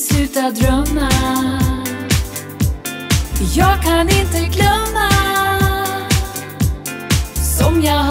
sluta drömma. Jag kan inte glömma. Som jag